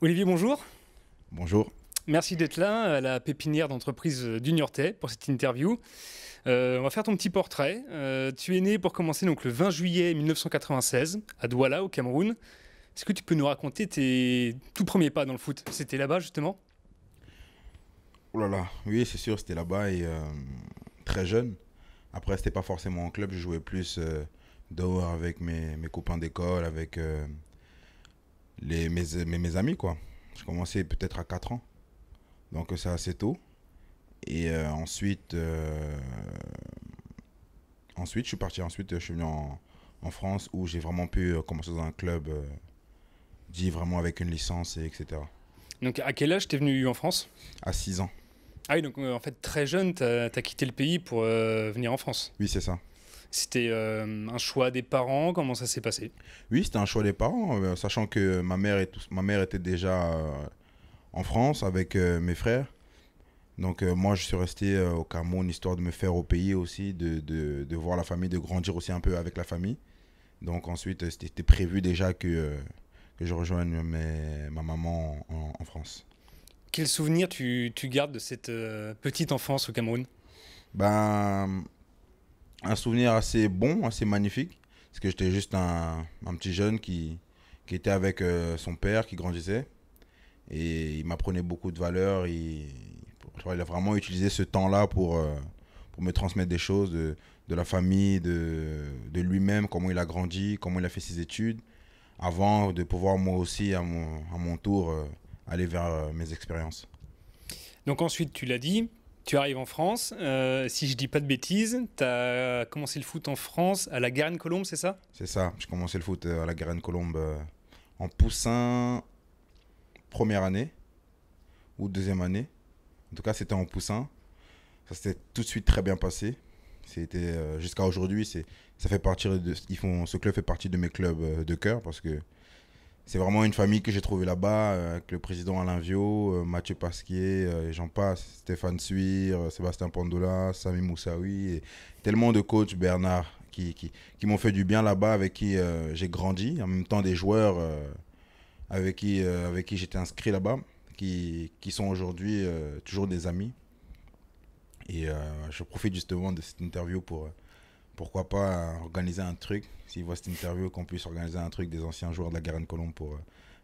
Olivier, bonjour. Bonjour. Merci d'être là à la pépinière d'entreprise du Niortais pour cette interview. Euh, on va faire ton petit portrait. Euh, tu es né pour commencer donc le 20 juillet 1996 à Douala au Cameroun. Est-ce que tu peux nous raconter tes tout premiers pas dans le foot? C'était là-bas justement? Oh là là, oui c'est sûr, c'était là-bas et euh, très jeune. Après c'était pas forcément en club, je jouais plus dehors avec mes, copains d'école, avec les, mes, mes, amis quoi. Je commençais peut-être à 4 ans. Donc c'est assez tôt. Et euh, ensuite, euh, ensuite, je suis parti. Ensuite, je suis venu en, en France où j'ai vraiment pu euh, commencer dans un club dit vraiment avec une licence, et etc. Donc à quel âge tu es venu en France? À 6 ans. Ah oui, donc en fait très jeune, tu as, quitté le pays pour venir en France Oui, c'est ça. C'était un choix des parents? Comment ça s'est passé? Oui, c'était un choix des parents, sachant que ma mère, et ma mère était déjà en France avec mes frères. Donc euh, moi, je suis resté euh, au Cameroun histoire de me faire au pays aussi, de, de, de, voir la famille, de grandir aussi un peu avec la famille. Donc ensuite, euh, c'était prévu déjà que, que je rejoigne mes, ma maman en, en, France. Quel souvenir tu, tu gardes de cette petite enfance au Cameroun? Ben, Un souvenir assez bon, assez magnifique. Parce que j'étais juste un, un, petit jeune qui, qui était avec son père, qui grandissait. Et il m'apprenait beaucoup de valeurs. Il, il a vraiment utilisé ce temps-là pour, euh, pour me transmettre des choses de, de la famille, de, de lui-même, comment il a grandi, comment il a fait ses études, avant de pouvoir moi aussi, à mon, à mon tour, euh, aller vers euh, mes expériences. Donc ensuite, tu l'as dit, tu arrives en France. si je dis pas de bêtises, tu as commencé le foot en France à la Garenne-Colombe, c'est ça? C'est ça, j'ai commencé le foot à la Garenne-Colombe en poussin première année ou deuxième année. En tout cas, c'était en poussin. Ça s'était tout de suite très bien passé. C'était euh, jusqu'à aujourd'hui, c'est ça fait partie de font ce club fait partie de mes clubs euh, de cœur parce que c'est vraiment une famille que j'ai trouvée là-bas euh, avec le président Alain Viau, Mathieu Pasquier, et j'en passe, Stéphane Suir, Sébastien Pandola, Sami Moussaoui et tellement de coachs Bernard qui, qui, qui m'ont fait du bien là-bas avec qui j'ai grandi, en même temps des joueurs avec qui avec qui j'étais inscrit là-bas qui, qui sont aujourd'hui euh, toujours des amis. Et euh, je profite justement de cette interview pour, euh, pourquoi pas, organiser un truc. S'ils voient cette interview, qu'on puisse organiser un truc des anciens joueurs de la Garenne Colombe pour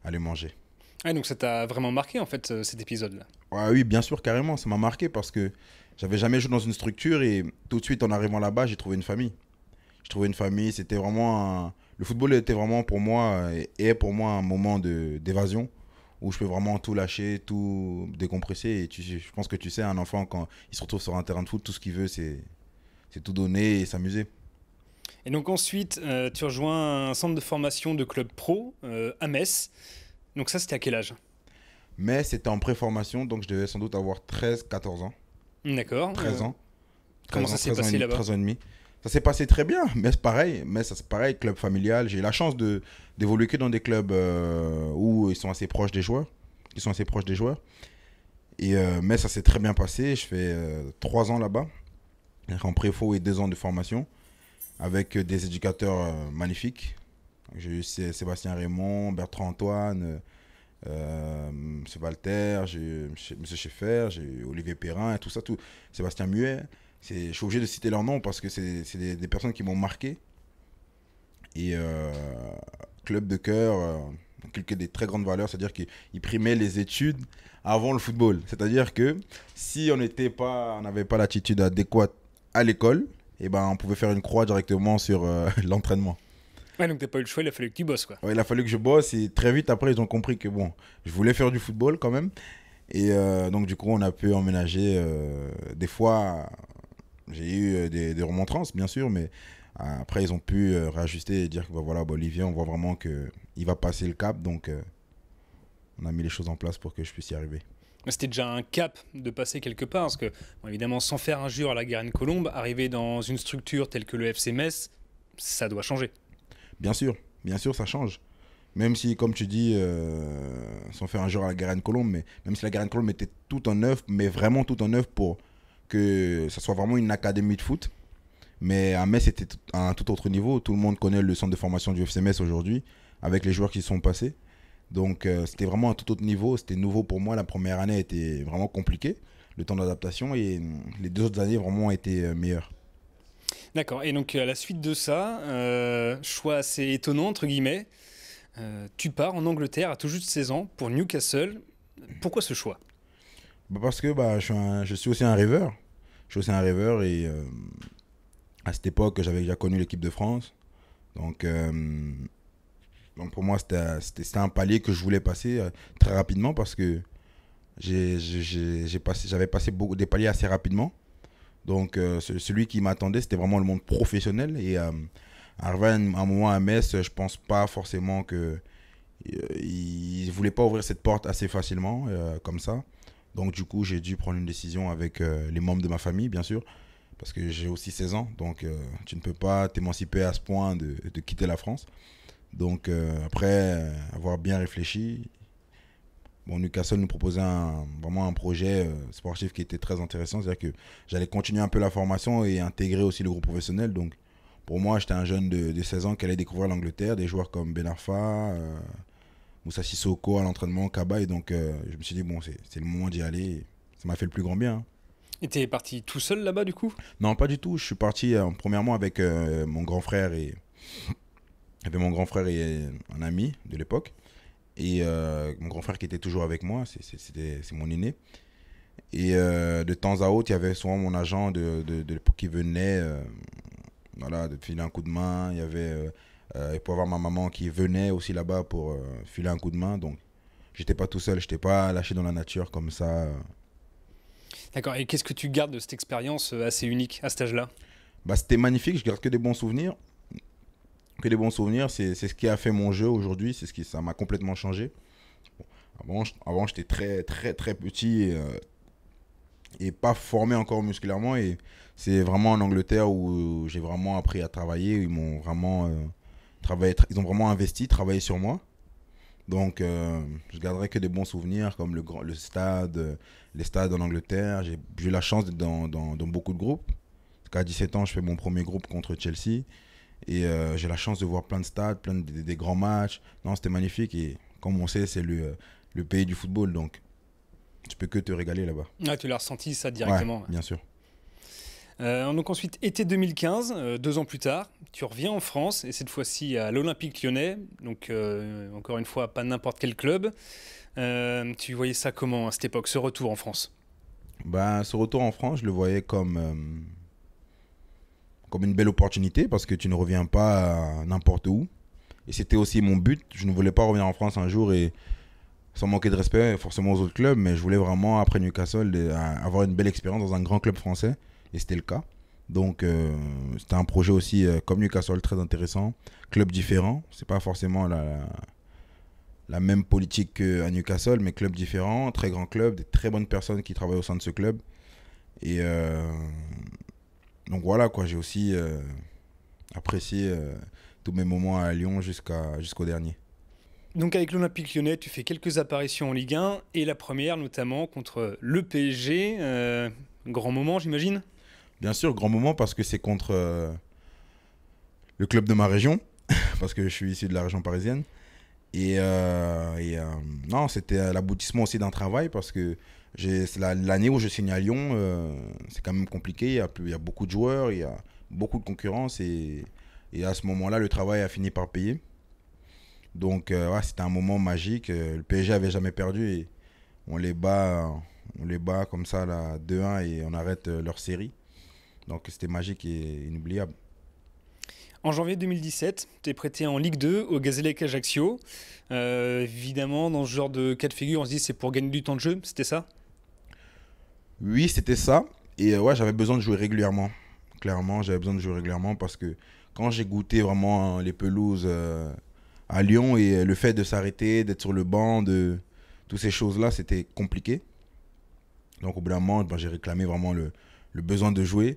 aller manger. Ah, donc ça t'a vraiment marqué en fait cet épisode-là? Ouais, Oui, bien sûr, carrément. Ça m'a marqué parce que j'avais jamais joué dans une structure et tout de suite en arrivant là-bas, j'ai trouvé une famille. J'ai trouvé une famille, c'était vraiment. Le football était vraiment pour moi et est pour moi un moment d'évasion où je peux vraiment tout lâcher, tout décompresser. Et tu, je pense que tu sais, un enfant, quand il se retrouve sur un terrain de foot, tout ce qu'il veut, c'est tout donner et s'amuser. Et donc ensuite, euh, tu rejoins un centre de formation de club pro euh, à Metz. Donc ça, c'était à quel âge? Mais c'était en préformation, donc je devais sans doute avoir 13-14 ans. D'accord. 13 ans. Comment ça s'est passé là-bas? 13 ans et demi. Ça s'est passé très bien, c'est pareil. Ça c'est pareil, club familial. J'ai eu la chance de d'évoluer que dans des clubs euh, où ils sont assez proches des joueurs, ils sont assez proches des joueurs. Et euh, ça s'est très bien passé. Je fais euh, trois ans là-bas, en préfaux et deux ans de formation, avec des éducateurs magnifiques. J'ai eu Sébastien Raymond, Bertrand Antoine, M. Walter, M. Schaeffer, Olivier Perrin tout ça, tout. Sébastien Muet je suis obligé de citer leur nom parce que c'est des, des, personnes qui m'ont marqué. Et euh, club de cœur, euh, quelques des très grandes valeurs, c'est-à-dire qu'ils primaient les études avant le football. C'est-à-dire que si on n'était pas, on n'avait pas l'attitude adéquate à l'école, et eh ben on pouvait faire une croix directement sur euh, l'entraînement. Ouais, donc t'as pas eu le choix, il a fallu que tu bosses quoi. Ouais, il a fallu que je bosse et très vite après ils ont compris que bon, je voulais faire du football quand même. Et donc du coup on a pu emménager des fois j'ai eu euh, des, des, remontrances, bien sûr, mais euh, après, ils ont pu euh, réajuster et dire que bah, voilà, bah, Olivier, on voit vraiment qu'il va passer le cap. Donc, on a mis les choses en place pour que je puisse y arriver. C'était déjà un cap de passer quelque part, parce que, évidemment, sans faire injure à la Garenne Colombe, arriver dans une structure telle que le FC Metz, ça doit changer. Bien sûr, bien sûr, ça change. Même si, comme tu dis, euh, sans faire injure à la Garenne Colombe, mais même si la Garenne Colombe était tout en œuvre, mais vraiment tout en œuvre pour que ça soit vraiment une académie de foot. Mais à Metz, c'était un tout autre niveau. Tout le monde connaît le centre de formation du FC Metz aujourd'hui, avec les joueurs qui sont passés. Donc euh, c'était vraiment un tout autre niveau. C'était nouveau pour moi. La première année était vraiment compliquée, le temps d'adaptation, et les deux autres années vraiment ont été euh, meilleures. D'accord. Et donc à la suite de ça, euh, choix assez étonnant entre guillemets, tu pars en Angleterre à tout juste 16 ans pour Newcastle. Pourquoi ce choix? Bah Parce que bah, je, suis aussi un rêveur. Je suis aussi un rêveur et à cette époque, j'avais déjà connu l'équipe de France. Donc, euh, donc pour moi, c'était un palier que je voulais passer euh, très rapidement parce que j'avais passé, passé beaucoup, des paliers assez rapidement. Donc, euh, celui qui m'attendait, c'était vraiment le monde professionnel. Et à un, moment à Metz, je pense pas forcément que il ne voulait pas ouvrir cette porte assez facilement, comme ça. Donc, du coup, j'ai dû prendre une décision avec les membres de ma famille, bien sûr, parce que j'ai aussi 16 ans, donc euh, tu ne peux pas t'émanciper à ce point de, de, quitter la France. Donc euh, après euh, avoir bien réfléchi, bon, Newcastle nous proposait un, vraiment un projet sportif qui était très intéressant, c'est-à-dire que j'allais continuer un peu la formation et intégrer aussi le groupe professionnel. Donc pour moi, j'étais un jeune de, 16 ans qui allait découvrir l'Angleterre, des joueurs comme Ben Arfa, Moussa Sissoko à l'entraînement, Kaba, et donc je me suis dit, bon, c'est le moment d'y aller. Ça m'a fait le plus grand bien. Hein. Et t'es parti tout seul là-bas du coup? Non, pas du tout. Je suis parti euh, premièrement avec euh, mon grand frère et avec mon grand frère et un ami de l'époque. Et euh, mon grand frère qui était toujours avec moi, c'est mon aîné. Et de temps à autre, il y avait souvent mon agent de, de, l'époque qui venait voilà, de filer un coup de main. Il y avait et pour avoir ma maman qui venait aussi là-bas pour filer un coup de main. Donc, j'étais pas tout seul, j'étais pas lâché dans la nature comme ça. D'accord. Et qu'est-ce que tu gardes de cette expérience euh, assez unique à cet âge-là? Bah, C'était magnifique. Je garde que des bons souvenirs. Que des bons souvenirs. C'est ce qui a fait mon jeu aujourd'hui. C'est ce qui ça m'a complètement changé. avant, avant j'étais très, très, très petit et, euh, et, pas formé encore musculairement. Et c'est vraiment en Angleterre où j'ai vraiment appris à travailler. Ils m'ont vraiment euh, travaillé. Ils ont vraiment investi, travaillé sur moi. Donc, je garderai que des bons souvenirs comme le, le stade, les stades en Angleterre. J'ai eu la chance d'être dans, dans, beaucoup de groupes. À 17 ans, je fais mon premier groupe contre Chelsea. Et euh, j'ai la chance de voir plein de stades, plein de, des grands matchs. Non, c'était magnifique. Et comme on sait, c'est le, le, pays du football. Donc, tu peux que te régaler là-bas. Ah, tu l'as ressenti ça directement. bien sûr. Euh, donc ensuite, été 2015, euh, deux ans plus tard, tu reviens en France et cette fois-ci à l'Olympique lyonnais. Donc encore une fois, pas n'importe quel club. Euh, tu voyais ça comment à cette époque, ce retour en France? Ben, Ce retour en France, je le voyais comme, euh, comme une belle opportunité parce que tu ne reviens pas n'importe où. Et c'était aussi mon but. Je ne voulais pas revenir en France un jour et sans manquer de respect forcément aux autres clubs, mais je voulais vraiment, après Newcastle, avoir une belle expérience dans un grand club français. Et c'était le cas. Donc euh, c'était un projet aussi comme Newcastle très intéressant, club différent. C'est pas forcément la, même politique qu'à Newcastle, mais club différent, très grand club, des très bonnes personnes qui travaillent au sein de ce club. Et euh, donc voilà, quoi, j'ai aussi euh, apprécié euh, tous mes moments à Lyon jusqu'à, jusqu'au dernier. Donc avec l'Olympique lyonnais, tu fais quelques apparitions en Ligue 1, et la première notamment contre le PSG. grand moment, j'imagine? Bien sûr, grand moment parce que c'est contre le club de ma région, parce que je suis issu de la région parisienne. Et, euh, euh, non, c'était l'aboutissement aussi d'un travail parce que l'année où je signe à Lyon, euh, c'est quand même compliqué. Il y, a, beaucoup de joueurs, il y a beaucoup de concurrence et, à ce moment-là, le travail a fini par payer. Donc, c'était un moment magique. Le PSG avait jamais perdu et on les bat, on les bat comme ça, 2-1 et on arrête leur série. Donc, c'était magique et inoubliable. En janvier 2017, tu es prêté en Ligue 2 au Gazélec Ajaccio. Euh, évidemment, dans ce genre de cas de figure, on se dit c'est pour gagner du temps de jeu, c'était ça? Oui, c'était ça. Et euh, ouais, j'avais besoin de jouer régulièrement. Clairement, j'avais besoin de jouer régulièrement parce que quand j'ai goûté vraiment les pelouses euh, à Lyon et le fait de s'arrêter, d'être sur le banc, de toutes ces choses-là, c'était compliqué. Donc au bout d'un moment, ben, j'ai réclamé vraiment le, le, besoin de jouer.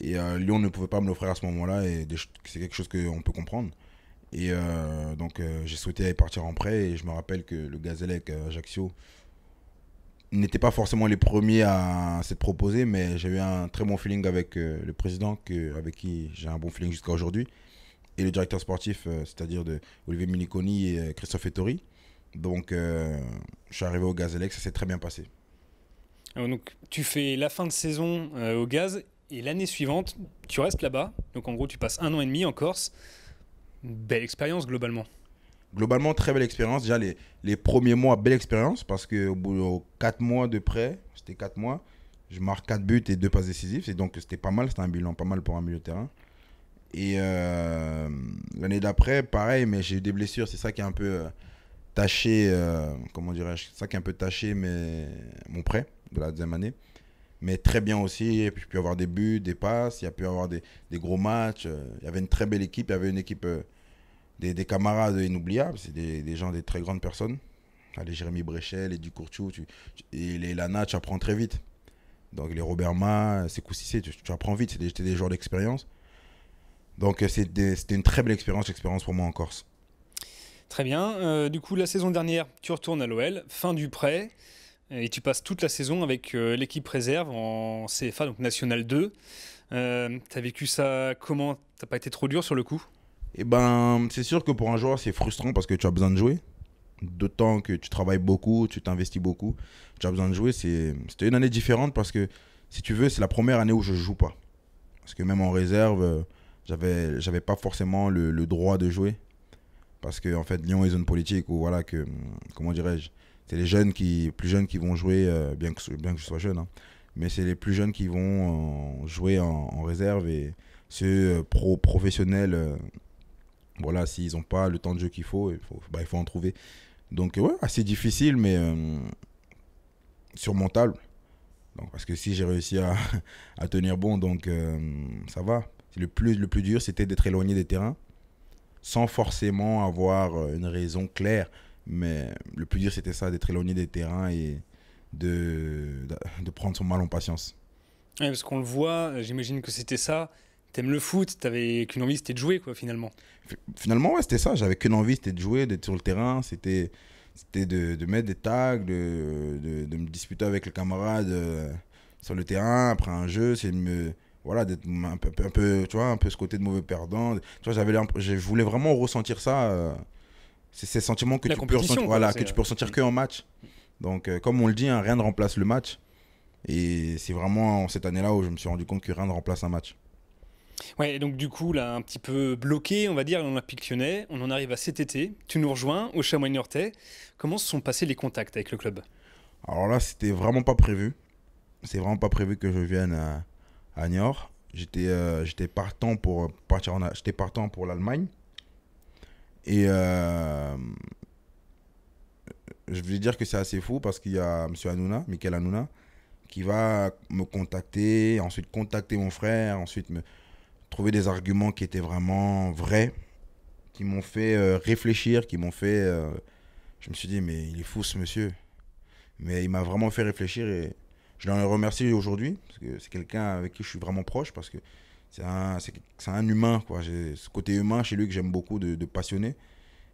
Et euh, Lyon ne pouvait pas me l'offrir à ce moment-là, et c'est quelque chose qu'on peut comprendre. Et euh, donc j'ai souhaité partir en prêt, et je me rappelle que le Gazellec Ajaccio n'était pas forcément les premiers à s'être proposés, mais j'ai eu un très bon feeling avec le président, avec qui j'ai un bon feeling jusqu'à aujourd'hui, et le directeur sportif, c'est-à-dire de Olivier Miniconi et Christophe Ettori. Donc, je suis arrivé au Gazellec, ça s'est très bien passé. Euh, donc, tu fais la fin de saison euh, au gaz et l'année suivante, tu restes là-bas. Donc, en gros, tu passes un an et demi en Corse. Belle expérience globalement. Globalement, très belle expérience. Déjà, les, les premiers mois, belle expérience parce qu'au bout de 4 mois de prêt, c'était 4 mois, je marque 4 buts et 2 passes décisives. Donc, c'était pas mal. C'était un bilan pas mal pour un milieu de terrain. Et euh, l'année d'après, pareil, mais j'ai eu des blessures. C'est ça qui est un peu taché, comment dirais-je, ça qui est un peu taché mais, mon prêt de la deuxième année. Mais très bien aussi. Et puis, il pu avoir des buts, des passes. Il y a pu avoir des, des gros matchs. Euh, il y avait une très belle équipe. Il y avait une équipe, euh, des, des, camarades inoubliables. C'est des, des, gens, des très grandes personnes. Les Jérémy Bréchel, les Ducourchou. Tu, et les Lana, tu apprends très vite. Donc les Robert Ma, c'est Cissé, tu, tu apprends vite. C'était des, des joueurs d'expérience. Donc euh, c'était une très belle expérience, expérience pour moi en Corse. Très bien. du coup, la saison dernière, tu retournes à l'OL, fin du prêt. Et tu passes toute la saison avec euh, l'équipe réserve en CFA, donc National 2. Euh, tu as vécu ça comment? T'as pas été trop dur sur le coup? Eh ben, c'est sûr que pour un joueur, c'est frustrant parce que tu as besoin de jouer. D'autant que tu travailles beaucoup, tu t'investis beaucoup, tu as besoin de jouer. C'était une année différente parce que, si tu veux, c'est la première année où je joue pas. Parce que même en réserve, euh, j'avais j'avais pas forcément le, le, droit de jouer. Parce que, en fait, Lyon est zone politique ou voilà, que, comment dirais-je, c'est les jeunes qui, plus jeunes qui vont jouer, euh, bien, que, bien que je sois jeune, hein. mais c'est les plus jeunes qui vont euh, jouer en, réserve et ceux euh, pro, professionnels, voilà, s'ils n'ont pas le temps de jeu qu'il faut, il faut, bah, il faut en trouver. Donc, ouais, assez difficile, mais surmontable. Donc, parce que si j'ai réussi à, à, tenir bon, donc ça va. Le plus, le plus dur, c'était d'être éloigné des terrains sans forcément avoir une raison claire. Mais le plus dur, c'était ça, d'être éloigné des terrains et de, de, prendre son mal en patience. parce qu'on le voit, j'imagine que c'était ça. T'aimes le foot, t'avais qu'une envie, c'était de jouer, quoi, finalement. Finalement, ouais, c'était ça. J'avais qu'une envie, c'était de jouer, d'être sur le terrain. C'était c'était de, de, mettre des tags, de, de, de, me disputer avec les camarades euh, sur le terrain après un jeu. C'est de me voilà d'être un peu, un peu, tu vois un peu ce côté de mauvais perdant tu vois j'avais je voulais vraiment ressentir ça euh, c'est ces sentiments que, tu peux, ressentir, voilà, que tu peux ressentir que en match. Donc, euh, comme on le dit, hein, rien ne remplace le match. Et c'est vraiment cette année-là où je me suis rendu compte que rien ne remplace un match. Ouais, donc du coup, là, un petit peu bloqué, on va dire, on a Lyonnais. On en arrive à cet été. Tu nous rejoins au Chamois Niortais. Comment se sont passés les contacts avec le club? Alors là, c'était vraiment pas prévu. C'est vraiment pas prévu que je vienne à, à Niort. J'étais euh, j'étais partant pour partir en j'étais partant pour l'Allemagne et euh, je vais dire que c'est assez fou parce qu'il y a M. Hanouna, Michael Hanouna, qui va me contacter, ensuite contacter mon frère, ensuite me trouver des arguments qui étaient vraiment vrais, qui m'ont fait euh, réfléchir, qui m'ont fait... Euh, je me suis dit, mais il est fou ce monsieur. Mais il m'a vraiment fait réfléchir et je l'en remercie aujourd'hui, parce que c'est quelqu'un avec qui je suis vraiment proche, parce que c'est un, un, humain. Quoi. Ce côté humain chez lui que j'aime beaucoup de, passionné.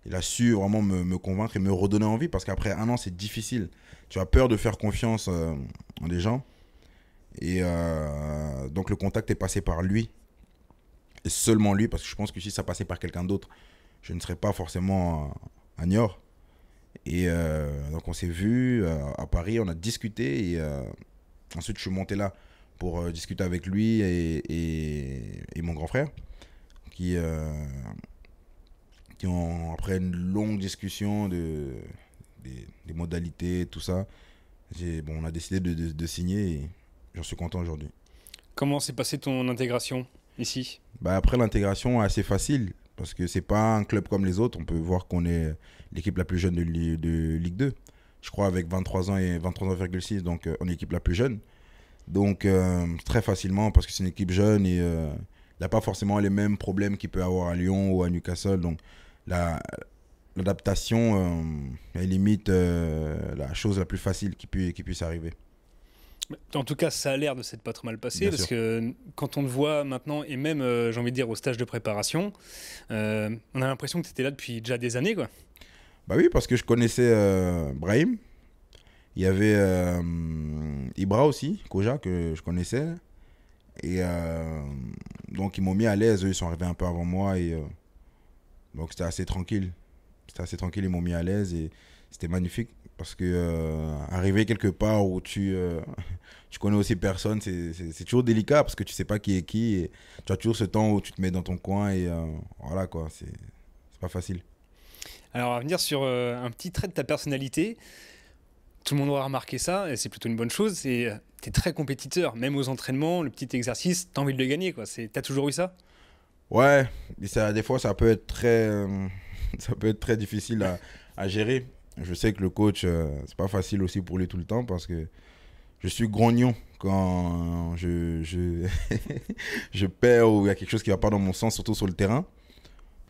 Il a su vraiment me, me, convaincre et me redonner envie parce qu'après un an, c'est difficile. Tu as peur de faire confiance euh, en des gens. Et euh, donc le contact est passé par lui. Et seulement lui, parce que je pense que si ça passait par quelqu'un d'autre, je ne serais pas forcément à Niort. Et euh, donc on s'est vu à Paris, on a discuté et ensuite je suis monté là pour euh, discuter avec lui et, et, mon grand frère, qui, euh, qui ont, après une longue discussion de, des, modalités, tout ça, bon, on a décidé de, de, signer et j'en suis content aujourd'hui. Comment s'est passée ton intégration ici? Bah Après l'intégration, assez facile parce que c'est pas un club comme les autres. On peut voir qu'on est l'équipe la plus jeune de, de, Ligue 2. Je crois avec 23 ans et 23 ans,6, donc euh, on est l'équipe la plus jeune. Donc, euh, très facilement, parce que c'est une équipe jeune et euh, il n'a pas forcément les mêmes problèmes qu'il peut avoir à Lyon ou à Newcastle. Donc, l'adaptation la, est limite euh, la chose la plus facile qui, qui puisse arriver. En tout cas, ça a l'air de s'être pas trop mal passé Bien parce sûr. que quand on te voit maintenant, et même, euh, j'ai envie de dire, au stage de préparation, euh, on a l'impression que tu étais là depuis déjà des années. Quoi. Bah oui, parce que je connaissais euh, Brahim. Il y avait euh, Ibra aussi, Koja, que je connaissais. Et euh, donc, ils m'ont mis à l'aise. Ils sont arrivés un peu avant moi. Et, euh, donc, c'était assez tranquille. C'était assez tranquille. Ils m'ont mis à l'aise. Et c'était magnifique. Parce que arriver quelque part où tu, tu connais aussi personne, c'est- toujours délicat. Parce que tu sais pas qui est qui. Et tu as toujours ce temps où tu te mets dans ton coin. Et voilà, quoi. C'est pas facile. Alors, va venir sur un petit trait de ta personnalité. Tout le monde aura remarqué ça, et c'est plutôt une bonne chose. Tu es très compétiteur, même aux entraînements, le petit exercice, tu as envie de le gagner. Tu as toujours eu ça? Ouais, ça, des fois, ça peut être très, euh, ça peut être très difficile à, gérer. Je sais que le coach, euh, c'est pas facile aussi pour lui tout le temps parce que je suis grognon quand je, je, je perds ou il y a quelque chose qui va pas dans mon sens, surtout sur le terrain.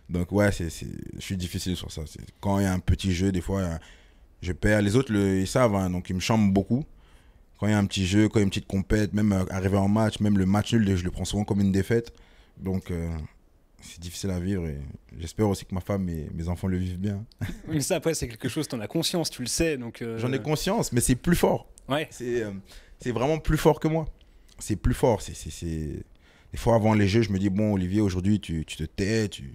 Donc, ouais, c'est, je suis difficile sur ça. Quand il y a un petit jeu, des fois, je perds. Les autres, le, ils savent, hein, donc ils me chambrent beaucoup. Quand il y a un petit jeu, quand il y a une petite compète, même euh, arriver en match, même le match nul, je le prends souvent comme une défaite. Donc, euh, c'est difficile à vivre et j'espère aussi que ma femme et mes enfants le vivent bien. Mais ça, après, c'est quelque chose, tu en as conscience, tu le sais. donc euh, J'en ai conscience, mais c'est plus fort. Ouais, C'est vraiment plus fort que moi. C'est plus fort. C'est, Des fois, avant les jeux, je me dis, bon, Olivier, aujourd'hui, tu, tu te tais. Tu...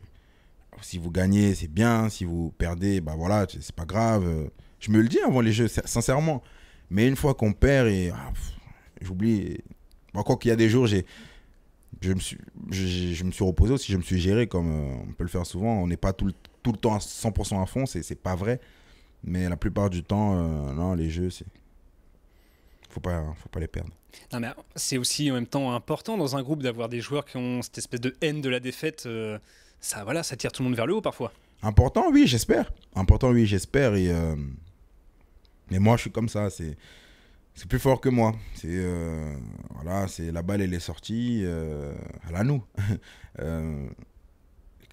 Si vous gagnez, c'est bien. Si vous perdez, bah voilà, c'est pas grave. Je me le dis avant les jeux, sin- sincèrement. Mais une fois qu'on perd, et ah, j'oublie. Quoi qu'il y a des jours, j'ai... Je me, suis, je, je me suis reposé aussi, je me suis géré comme euh, on peut le faire souvent. On n'est pas tout le, tout le temps à 100% à fond, c'est c'est pas vrai. Mais la plupart du temps, euh, non, les jeux, c'est. Faut pas, faut pas les perdre. Non, mais c'est aussi en même temps important dans un groupe d'avoir des joueurs qui ont cette espèce de haine de la défaite. euh, ça, voilà, ça tire tout le monde vers le haut parfois. Important, oui, j'espère. Important, oui, j'espère. Et, Mais moi, je suis comme ça. C'est, c'est plus fort que moi. C'est, euh, voilà, c'est la balle, elle est sortie. Euh, à nous. Euh,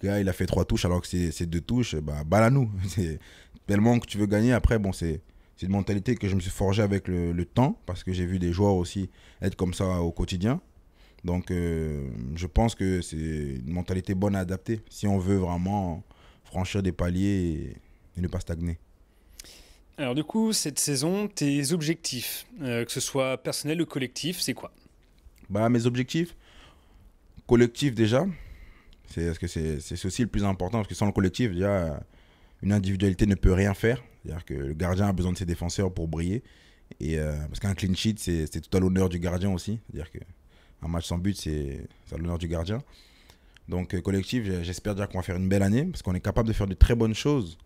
le gars, il a fait trois touches alors que c'est, deux touches. Bah, balle à nous. Tellement que tu veux gagner. Après, bon, c'est, c'est une mentalité que je me suis forgée avec le, temps parce que j'ai vu des joueurs aussi être comme ça au quotidien. Donc, je pense que c'est une mentalité bonne à adapter si on veut vraiment franchir des paliers et ne pas stagner. Alors du coup, cette saison, tes objectifs, euh, que ce soit personnel ou collectif, c'est quoi? Bah, mes objectifs, collectif déjà, c'est parce que c'est aussi le plus important parce que sans le collectif, déjà, une individualité ne peut rien faire. C'est-à-dire que le gardien a besoin de ses défenseurs pour briller. Et, euh, parce qu'un clean sheet, c'est tout à l'honneur du gardien aussi. C'est-à-dire qu'un match sans but, c'est à l'honneur du gardien. Donc, euh, collectif, j'espère déjà qu'on va faire une belle année parce qu'on est capable de faire de très bonnes choses.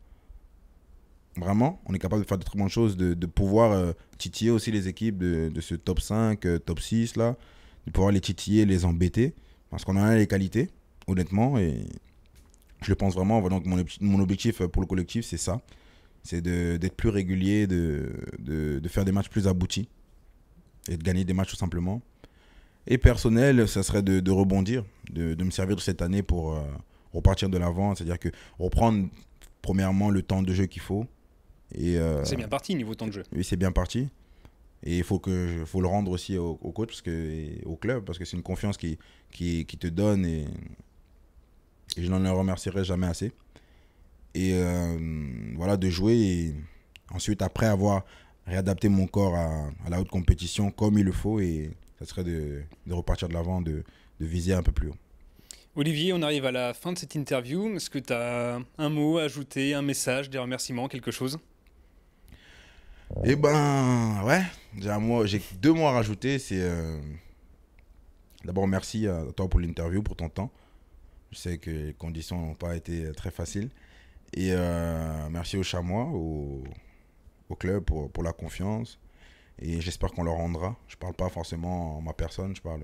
Vraiment, on est capable de faire de très bonnes choses, de, de pouvoir euh, titiller aussi les équipes de, de ce top 5, euh, top 6 là, de pouvoir les titiller, les embêter, parce qu'on a les qualités, honnêtement, et je le pense vraiment. Donc mon, ob- mon objectif pour le collectif, c'est ça, c'est d'être plus régulier, de, de, faire des matchs plus aboutis, et de gagner des matchs tout simplement. Et personnel, ça serait de, rebondir, de, de me servir de cette année pour euh, repartir de l'avant, c'est-à-dire que reprendre premièrement le temps de jeu qu'il faut. Et, euh, C'est bien parti niveau temps de jeu. oui, c'est bien parti. Et il faut, que, faut le rendre aussi au, au coach parce que, et au club parce que c'est une confiance qui, qui, qui te donne et, et je n'en remercierai jamais assez. Et euh, voilà, de jouer et ensuite, après avoir réadapté mon corps à, à la haute compétition comme il le faut, et ça serait de, de repartir de l'avant, de, de viser un peu plus haut. Olivier, on arrive à la fin de cette interview. Est-ce que tu as un mot à ajouter, un message, des remerciements, quelque chose? Eh ben, ouais, j'ai j'ai deux mots à rajouter. C'est euh, d'abord merci à toi pour l'interview, pour ton temps. Je sais que les conditions n'ont pas été très faciles. Et euh, merci aux Chamois, au, club pour, pour la confiance. Et j'espère qu'on leur rendra. Je parle pas forcément en ma personne, je parle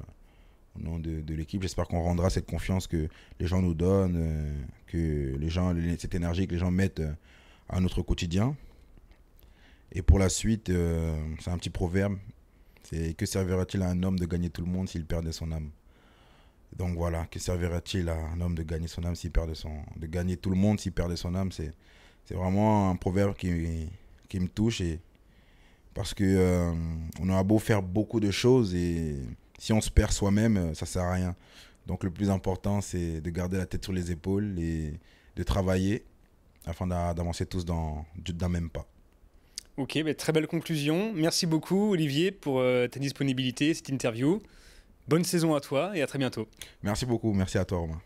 au nom de, l'équipe. J'espère qu'on rendra cette confiance que les gens nous donnent, euh, que les gens, cette énergie que les gens mettent euh, à notre quotidien. Et pour la suite, euh, c'est un petit proverbe. C'est que servira-t-il à un homme de gagner tout le monde s'il perdait son âme? Donc voilà, que servira-t-il à un homme de gagner son âme s'il perdait son, de gagner tout le monde s'il perdait son âme? C'est, c'est vraiment un proverbe qui, qui me touche et Parce que euh, on aura beau faire beaucoup de choses et si on se perd soi-même, euh, ça sert à rien. Donc le plus important, c'est de garder la tête sur les épaules et de travailler afin d'a- d'avancer tous dans, d'un même pas. Ok, bah, très belle conclusion. Merci beaucoup Olivier pour euh, ta disponibilité, cette interview. Bonne saison à toi et à très bientôt. Merci beaucoup, merci à toi Romain.